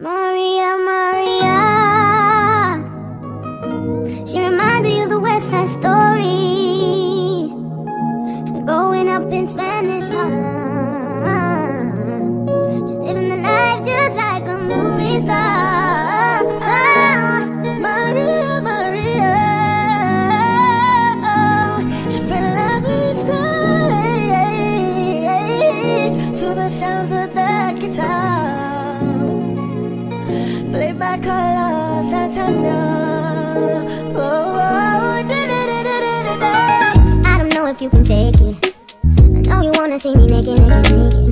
Maria, Maria. She reminded you of the West Side Story. Growing up in Spanish Harlem Just living the life just like a movie star. Ah, Maria, Maria. She fell in love with the story To the sounds of the guitar. I don't know if you can take it. I know you wanna see me naked, naked, naked.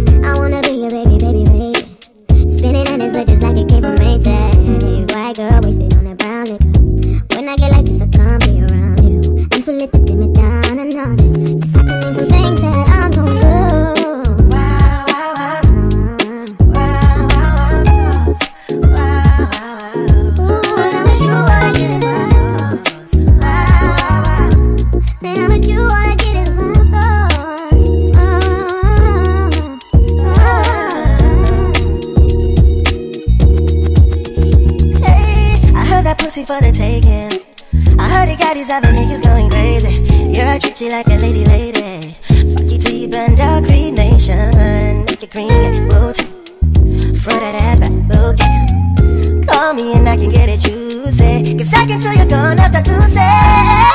for the taking. I heard the got these other niggas going crazy. You're a treat you like a lady, lady. Fuck you till you bend green nation. Make it green, boots. Throw that ass back, boogie. Call me and I can get it juicy. Cause I can tell you're have after two seconds.